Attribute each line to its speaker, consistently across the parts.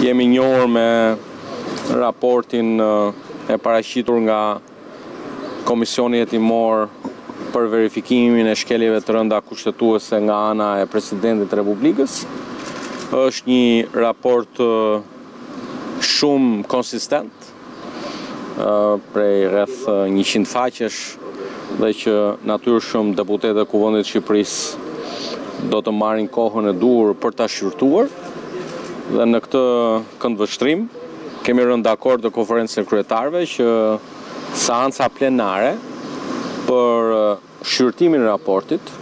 Speaker 1: Jemi njohur me raportin e paraqitur nga Komisioni Hetimor për verifikimin e shkeljeve të rënda kushtetuese nga ana e Presidentit të Republikës. Është një raport shumë konsistent. prej rreth njëqind faqesh dhe që natyrshëm deputetët e Kuvendit të Shqipërisë do të marrin kohën e duhur për ta shqyrtuar dhe në këtë këndvështrim kemi rënë dakord në Konferencën e Kryetarëve që seanca plenare për shqyrtimin e raportit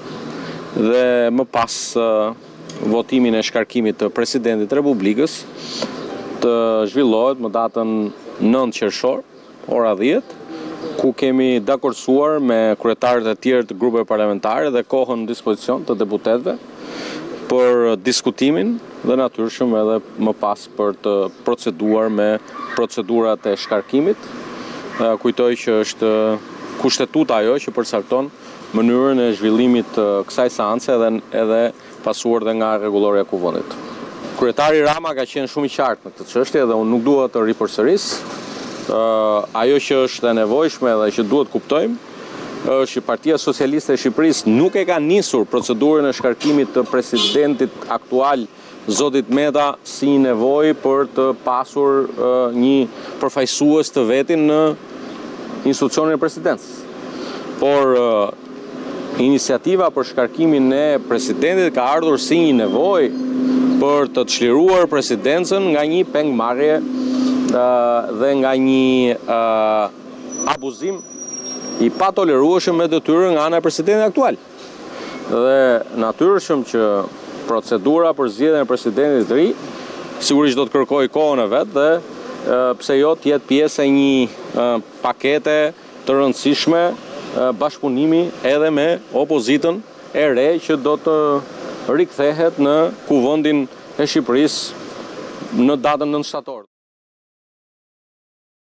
Speaker 1: dhe më pas votimin e shkarkimit të Presidentit të Republikës të zhvillohet më datën nëntë qershor, ora dhjetë, ku kemi dakordësuar me kryetarët e tjerë të grupeve parlamentare dhe kohën në dispozicion të deputetëve për diskutimin dhe natyrshëm edhe më pas për të proceduar me procedurat e shkarkimit. Kujtoj që është kushtetuta ajo që përcakton mënyrën e zhvillimit të kësaj seance edhe edhe pasuar dhe nga rregullorja e Kuvendit. Kryetari Rama ka qenë shumë i qartë në këtë çështje dhe unë nuk dua ta ripërsëris. Ajo që është e nevojshme dhe që duhet të kuptojmë është që Partia Socialiste e Shqipërisë nuk e ka nisur procedurën e shkarkimit të presidentit aktual zotit Meta si një nevojë për të pasur një përfaqësues të vetin në institucionin e Presidencës. Por iniciativa për shkarkimin e Presidentit ka ardhur si një nevojë për të çliruar Presidencën nga një pengmarrje dhe nga një abuzim i patolerueshëm me detyrën nga ana e Presidentit aktual. Dhe natyrshëm që procedura për zgjedhjen e presidentit të ri sigurisht do të kërkojë kohën e vet dhe pse jo të jetë pjesë e një pakete të rëndësishme bashkëpunimi edhe me opozitën e re që do të rikthehet në Kuvendin e Shqipërisë në datën nëntë shtator.